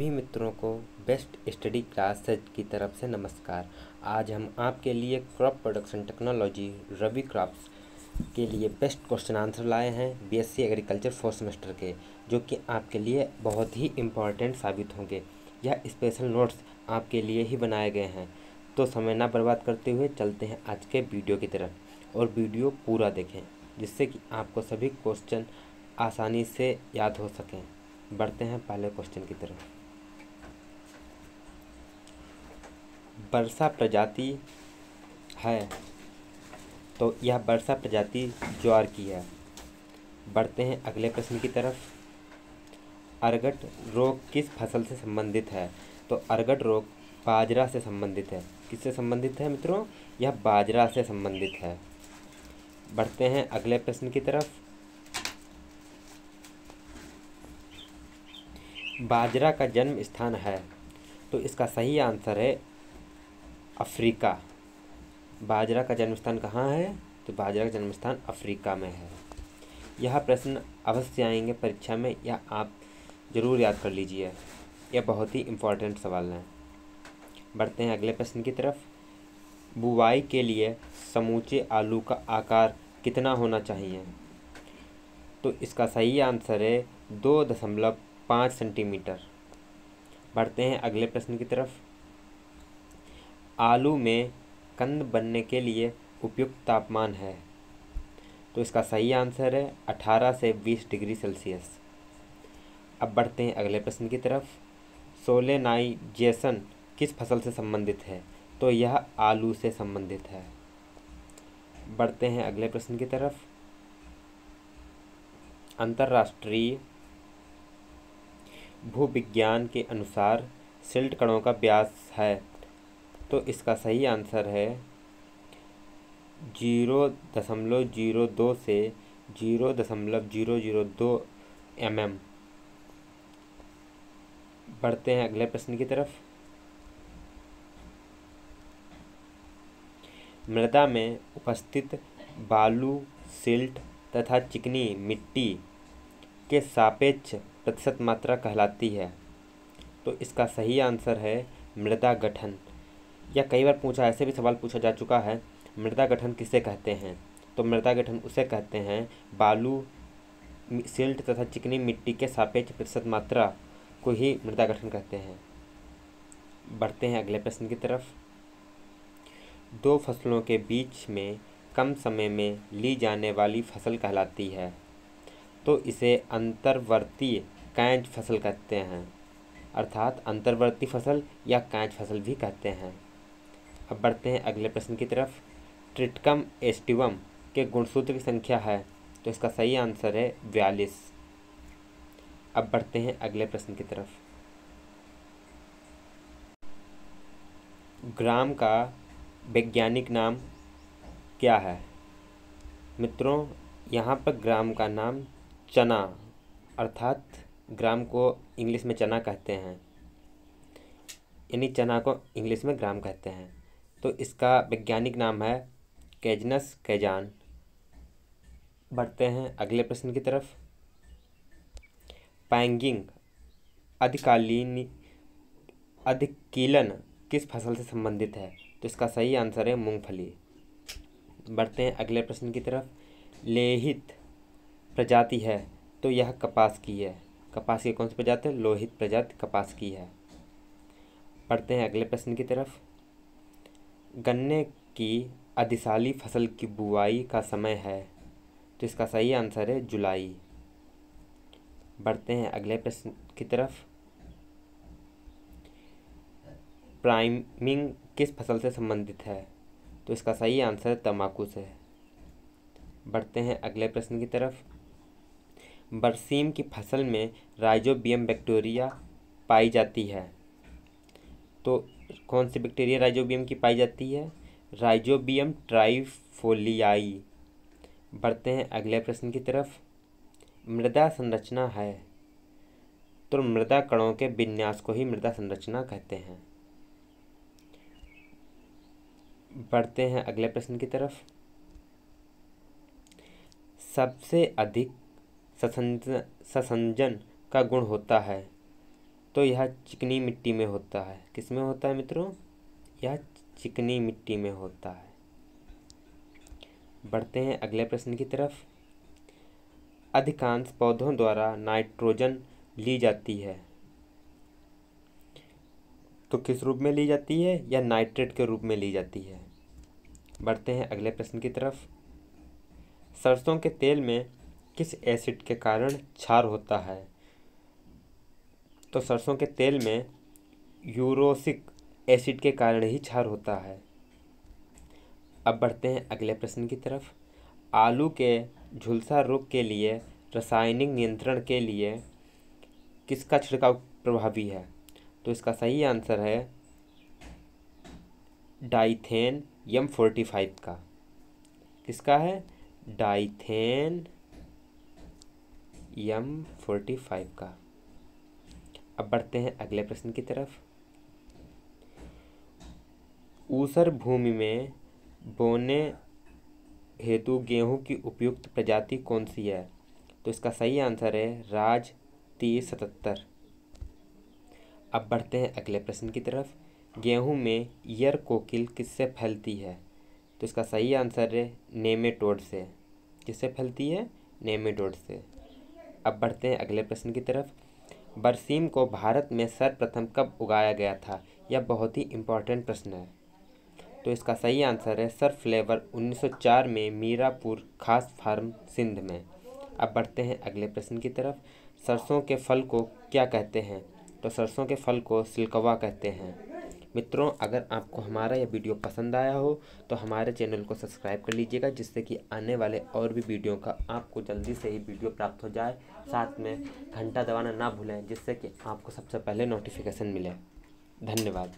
सभी मित्रों को बेस्ट स्टडी क्लासेज की तरफ़ से नमस्कार। आज हम आपके लिए crop production technology rabi crops के लिए बेस्ट क्वेश्चन आंसर लाए हैं बीएससी एग्रीकल्चर फोर्थ सेमेस्टर के, जो कि आपके लिए बहुत ही इंपॉर्टेंट साबित होंगे। यह स्पेशल नोट्स आपके लिए ही बनाए गए हैं। तो समय ना बर्बाद करते हुए चलते हैं आज के वीडियो की तरफ़ और वीडियो पूरा देखें, जिससे कि आपको सभी क्वेश्चन आसानी से याद हो सकें। बढ़ते हैं पहले क्वेश्चन की तरफ़। वर्षा प्रजाति है तो यह वर्षा प्रजाति ज्वार की है। बढ़ते हैं अगले प्रश्न की तरफ़। अर्गट रोग किस फ़सल से संबंधित है? तो अर्गट रोग बाजरा से संबंधित है। किससे संबंधित है मित्रों? यह बाजरा से संबंधित है। बढ़ते हैं अगले प्रश्न की तरफ़। बाजरा का जन्म स्थान है तो इसका सही आंसर है अफ्रीका। बाजरा का जन्म स्थान कहाँ है? तो बाजरा का जन्म स्थान अफ्रीका में है। यह प्रश्न अवश्य आएँगे परीक्षा में, या आप ज़रूर याद कर लीजिए। यह बहुत ही इम्पोर्टेंट सवाल है। बढ़ते हैं अगले प्रश्न की तरफ़। बुवाई के लिए समूचे आलू का आकार कितना होना चाहिए? तो इसका सही आंसर है दो दशमलव पाँच सेंटीमीटर। बढ़ते हैं अगले प्रश्न की तरफ़। आलू में कंद बनने के लिए उपयुक्त तापमान है। तो इसका सही आंसर है अठारह से बीस डिग्री सेल्सियस। अब बढ़ते हैं अगले प्रश्न की तरफ़। सोलेनाइजेशन किस फ़सल से संबंधित है? तो यह आलू से संबंधित है। बढ़ते हैं अगले प्रश्न की तरफ़। अंतर्राष्ट्रीय भूविज्ञान के अनुसार सिल्ट कणों का व्यास है। तो इसका सही आंसर है ज़ीरो दशमलव ज़ीरो दो से ज़ीरो दशमलव ज़ीरो ज़ीरो दो एम एम बढ़ते हैं अगले प्रश्न की तरफ़। मृदा में उपस्थित बालू, सिल्ट तथा चिकनी मिट्टी के सापेक्ष प्रतिशत मात्रा कहलाती है। तो इसका सही आंसर है मृदा गठन। या कई बार पूछा, ऐसे भी सवाल पूछा जा चुका है, मृदा गठन किसे कहते हैं? तो मृदा गठन उसे कहते हैं, बालू सिल्ट तथा चिकनी मिट्टी के सापेक्ष प्रतिशत मात्रा को ही मृदा गठन कहते हैं। बढ़ते हैं अगले प्रश्न की तरफ़। दो फ़सलों के बीच में कम समय में ली जाने वाली फ़सल कहलाती है। तो इसे अंतर्वर्ती कैंच फ़सल कहते हैं, अर्थात अंतर्वर्ती फ़सल या कैंच फ़सल भी कहते हैं। अब बढ़ते हैं अगले प्रश्न की तरफ़। ट्रिटकम एस्टिवम के गुणसूत्र की संख्या है तो इसका सही आंसर है बयालीस। अब बढ़ते हैं अगले प्रश्न की तरफ़। ग्राम का वैज्ञानिक नाम क्या है? मित्रों, यहाँ पर ग्राम का नाम चना, अर्थात ग्राम को इंग्लिश में चना कहते हैं। यानी चना को इंग्लिश में ग्राम कहते हैं। तो इसका वैज्ञानिक नाम है कैजनस कैजान। बढ़ते हैं अगले प्रश्न की तरफ़। पैंगिंग अधिकालीन अधिकीलन किस फ़सल से संबंधित है? तो इसका सही आंसर है मूंगफली। बढ़ते हैं अगले प्रश्न की तरफ़। लेहित प्रजाति है तो यह कपास की है। कपास की कौन सी प्रजाति है? लोहित प्रजाति कपास की है। पढ़ते हैं अगले प्रश्न की तरफ़। गन्ने की अधिशाली फ़सल की बुआई का समय है तो इसका सही आंसर है जुलाई। बढ़ते हैं अगले प्रश्न की तरफ़। प्राइमिंग किस फ़सल से संबंधित है? तो इसका सही आंसर तम्बाकू से बढ़ते हैं अगले प्रश्न की तरफ़। बरसीम की फ़सल में राइजोबियम बैक्टीरिया पाई जाती है। तो कौन सी बैक्टीरिया राइजोबियम की पाई जाती है? Rhizobium trifolii. बढ़ते हैं अगले प्रश्न की तरफ़। मृदा संरचना है। तो मृदा कणों के विन्यास को ही मृदा संरचना कहते हैं। बढ़ते हैं अगले प्रश्न की तरफ़। सबसे अधिक ससंजन का गुण होता है। तो यह चिकनी मिट्टी में होता है। किसमें होता है मित्रों? यह चिकनी मिट्टी में होता है। बढ़ते हैं अगले प्रश्न की तरफ़। अधिकांश पौधों द्वारा नाइट्रोजन ली जाती है। तो किस रूप में ली जाती है? या नाइट्रेट के रूप में ली जाती है। बढ़ते हैं अगले प्रश्न की तरफ़। सरसों के तेल में किस एसिड के कारण क्षार होता है? तो सरसों के तेल में यूरोसिक एसिड के कारण ही क्षार होता है। अब बढ़ते हैं अगले प्रश्न की तरफ़। आलू के झुलसा रोग के लिए रासायनिक नियंत्रण के लिए किसका छिड़काव प्रभावी है? तो इसका सही आंसर है डाइथेन यम फोर्टी फाइव का। किसका है? डाइथेन यम फोर्टी फाइव का। अब बढ़ते हैं अगले प्रश्न की तरफ़। ऊसर भूमि में बोने हेतु गेहूँ की उपयुक्त प्रजाति कौन सी है? तो इसका सही आंसर है राज तीस सतहत्तर। अब बढ़ते हैं अगले प्रश्न की तरफ़। गेहूँ में ईयर कोकिल किससे फैलती है? तो इसका सही आंसर है नेमेटोड से। किससे फैलती है? नेमेटोड से। अब बढ़ते हैं अगले प्रश्न की तरफ़। बरसीम को भारत में सर्वप्रथम कब उगाया गया था? यह बहुत ही इम्पोर्टेंट प्रश्न है। तो इसका सही आंसर है सर फ्लेवर 1904 में मीरापुर खास फार्म सिंध में। अब बढ़ते हैं अगले प्रश्न की तरफ़। सरसों के फल को क्या कहते हैं? तो सरसों के फल को सिल्कवा कहते हैं। मित्रों, अगर आपको हमारा यह वीडियो पसंद आया हो तो हमारे चैनल को सब्सक्राइब कर लीजिएगा, जिससे कि आने वाले और भी वीडियो का आपको जल्दी से ही वीडियो प्राप्त हो जाए। साथ में घंटा दबाना ना भूलें, जिससे कि आपको सबसे पहले नोटिफिकेशन मिले। धन्यवाद।